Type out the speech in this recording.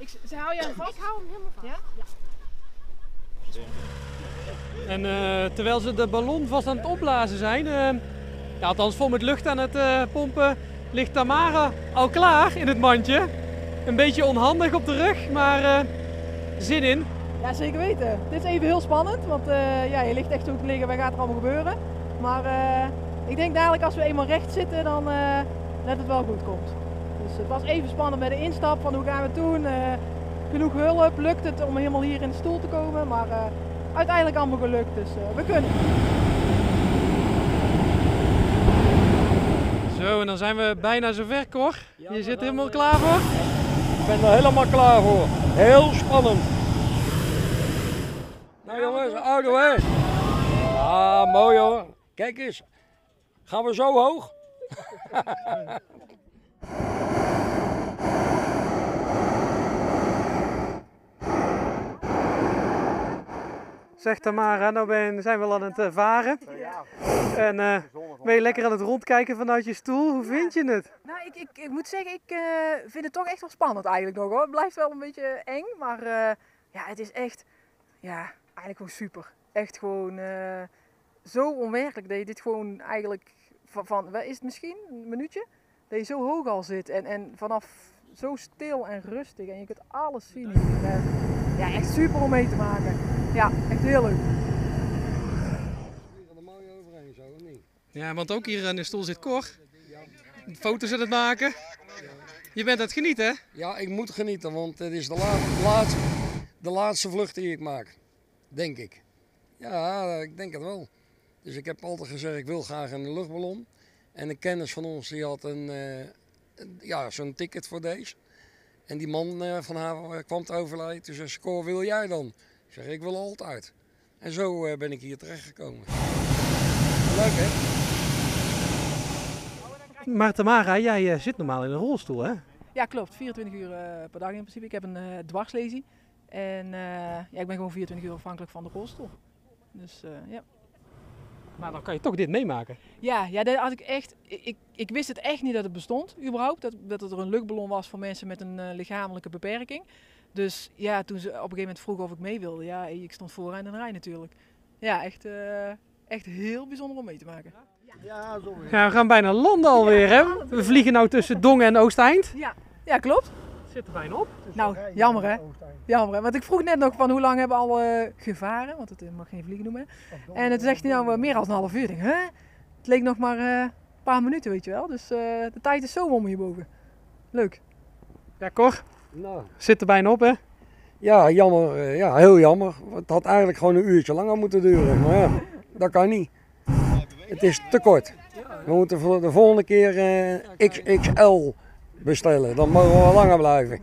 Ik, ze hou je hem vast? Ik hou hem helemaal vast. Ja? En eh, terwijl ze de ballon vast aan het opblazen zijn, eh, ja, althans vol met lucht aan het eh, pompen, ligt Tamara al klaar in het mandje. Een beetje onhandig op de rug, maar eh, zin in. Ja, zeker weten. Dit is even heel spannend, want eh, ja, je ligt echt zo te liggen, wat gaat er allemaal gebeuren? Maar eh, ik denk dadelijk als we eenmaal recht zitten, dan eh, dat het wel goed komt. Dus het was even spannend met de instap van hoe gaan we het doen. Eh, genoeg hulp, lukt het om helemaal hier in de stoel te komen, maar eh, uiteindelijk allemaal gelukt, dus eh, we kunnen. Zo, en dan zijn we bijna zover, Cor. Je zit helemaal klaar voor? Ik ben er helemaal klaar voor. Heel spannend. Nou jongens, oude hè. Ah, mooi hoor. Kijk eens. Gaan we zo hoog? Zegt Tamara, nou ben, zijn we al aan het eh, varen. En eh, ben je lekker aan het rondkijken vanuit je stoel. Hoe vind je het? Nou, ik, ik, ik moet zeggen, ik eh, vind het toch echt wel spannend eigenlijk nog hoor. Het blijft wel een beetje eng, maar eh, ja, het is echt, ja, eigenlijk gewoon super. Echt gewoon eh, zo onwerkelijk dat je dit gewoon eigenlijk van, van, wat is het misschien, een minuutje? Dat je zo hoog al zit en, en vanaf zo stil en rustig en je kunt alles zien. Eh, ja, echt super om mee te maken. Ja, echt heel leuk. er mooi overheen zo, of niet? Ja, want ook hier aan de stoel zit Cor. Foto's aan het maken. Je bent aan het genieten, hè? Ja, ik moet genieten, want het is de, la- laatste, de laatste vlucht die ik maak. Denk ik. Ja, ik denk het wel. Dus ik heb altijd gezegd, ik wil graag een luchtballon. En een kennis van ons die had een, eh, een- ja, zo'n ticket voor deze. En die man eh, van haar eh, kwam te overlijden. Toen zei ze, Cor, wil jij dan? Ik zeg, ik wil altijd. En zo eh, ben ik hier terechtgekomen. Leuk hè? Maar Tamara, jij eh, zit normaal in een rolstoel, hè? Ja, klopt. 24 uur eh, per dag in principe. Ik heb een eh dwarslesie. En eh, ja, ik ben gewoon 24 uur afhankelijk van de rolstoel. Dus eh, ja. Maar dan kan je toch dit meemaken. Ja, ja dat had ik echt. Ik, ik, wist het echt niet dat het bestond, überhaupt. Dat, dat het er een luchtballon was voor mensen met een eh, lichamelijke beperking. Dus ja, toen ze op een gegeven moment vroegen of ik mee wilde, ja, ik stond vooraan in de rij natuurlijk. Ja, echt, eh, echt heel bijzonder om mee te maken. Ja, we gaan bijna landen alweer, hè? We vliegen nou tussen Dongen en Oosteind. Ja, ja klopt. Zit er bijna op. Nou, jammer hè. Jammer hè. Want ik vroeg net nog van hoe lang hebben we al eh, gevaren, want het eh, mag geen vliegen noemen. En toen zegt hij nou eh, meer dan een half uur. Ik denk, hè? Het leek nog maar eh, een paar minuten, weet je wel. Dus eh, de tijd is zo om hierboven. Leuk. Ja, Cor, Nou, zit er bijna op, hè? Ja, jammer. Ja, heel jammer. Het had eigenlijk gewoon een uurtje langer moeten duren. Maar ja, dat kan niet. Het is te kort. We moeten voor de volgende keer eh, XXL bestellen. Dan mogen we langer blijven.